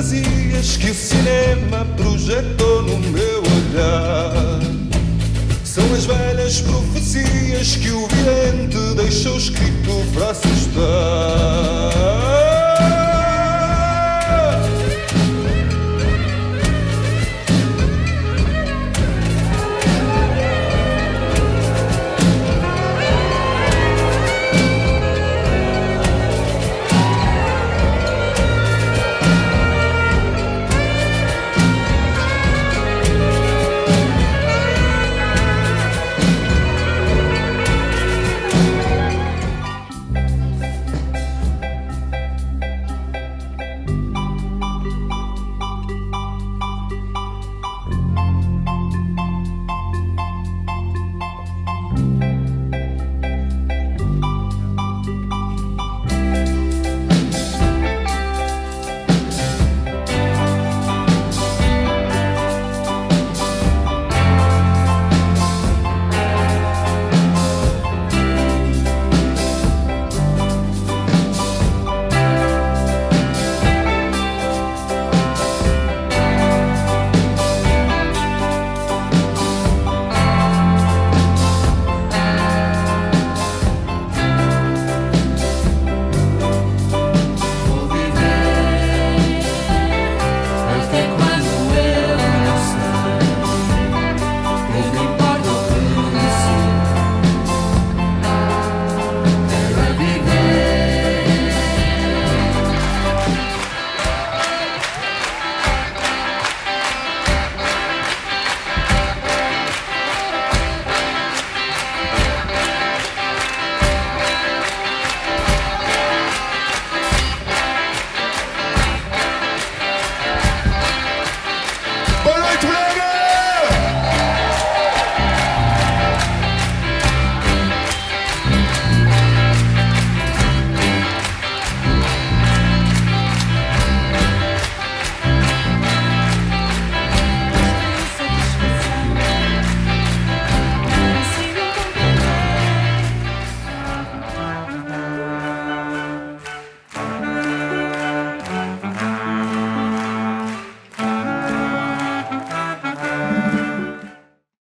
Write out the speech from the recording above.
fantasias que o cinema projetou no meu olhar. São as velhas profecias que o vidente deixou escrito para.